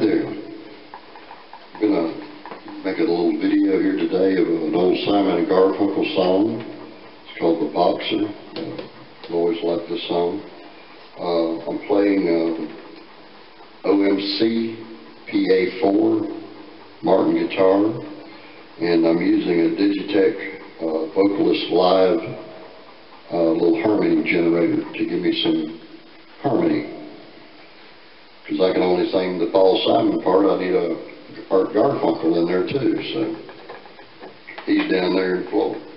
do. I'm Gonna make a little video here today of an old Simon and Garfunkel song. It's called The Boxer. I've always liked this song. Uh, I'm playing, uh, OMC PA4 Martin guitar, and I'm using a Digitech, uh, Vocalist Live, uh, little harmony generator to give me some harmony. Because I can only sing the Paul Simon part, I need a Art Garfunkel in there too, so. He's down there in Florida.